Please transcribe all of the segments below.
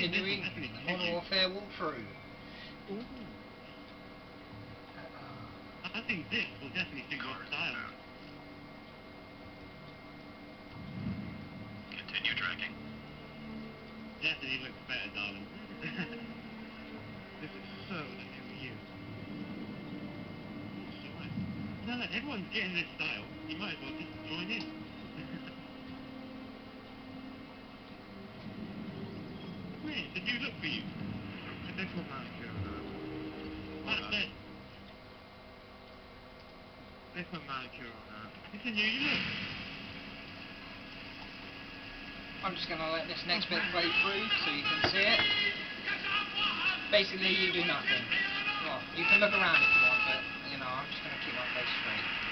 continuing definitely the suit Modern. Warfare walkthrough. Ooh. I think this will definitely suit your style. Continue tracking. Definitely looks better, darling. This is so the new you. That's alright. No, look, everyone's getting this style. You might as well just join in. Man, it's a new look for you. This one manicure on that. That's Hold it. This one manicure on that. It's a new look. I'm just going to let this next bit play through so you can see it. Basically, you do nothing. Well, you can look around if you want, but, you know, I'm just going to keep my face straight.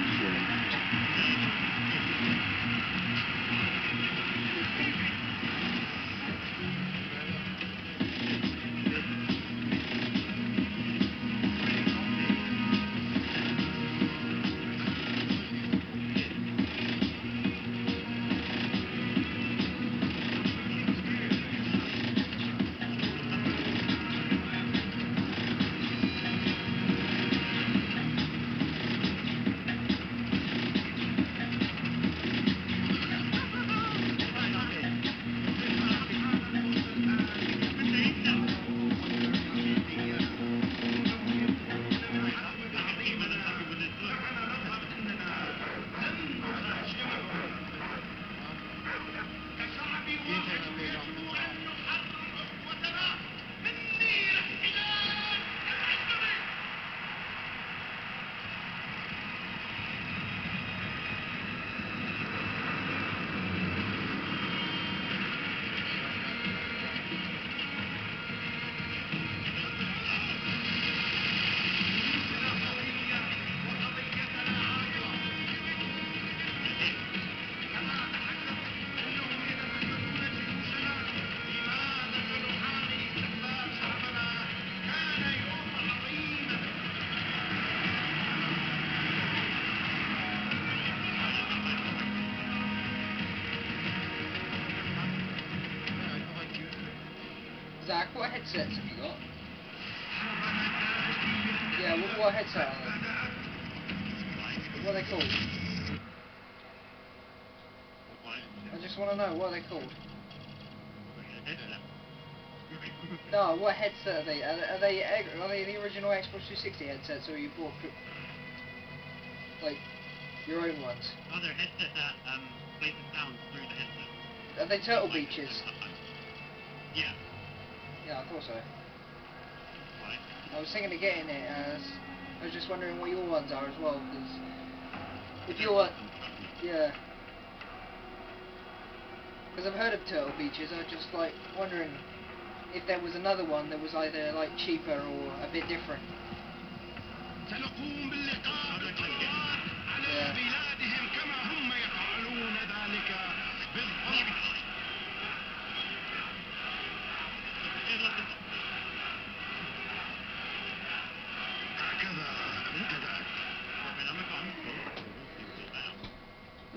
year. Zach, what headsets have you got? Yeah, what, what headset are they? What are they called? I just want to know, what are they called? No, what headset are they? Are, are they are they the original Xbox 360 headsets, or you bought like your own ones? Other headset that um plays the sound through the headset. Are they Turtle Beaches? Yeah. Yeah, I thought so. I was thinking of getting it as... I was just wondering what your ones are as well, because... If you're... Yeah. Because I've heard of turtle beaches, I was just, like, wondering if there was another one that was either, like, cheaper or a bit different. Yeah.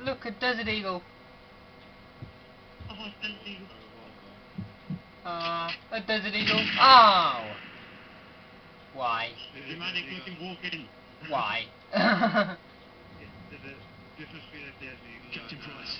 Look, a desert eagle. Oh, it's Desert Eagle. Uh, a desert eagle. Oh! Why? Dramatic looking walk in. Why? There's a difference between a desert eagle Captain Price,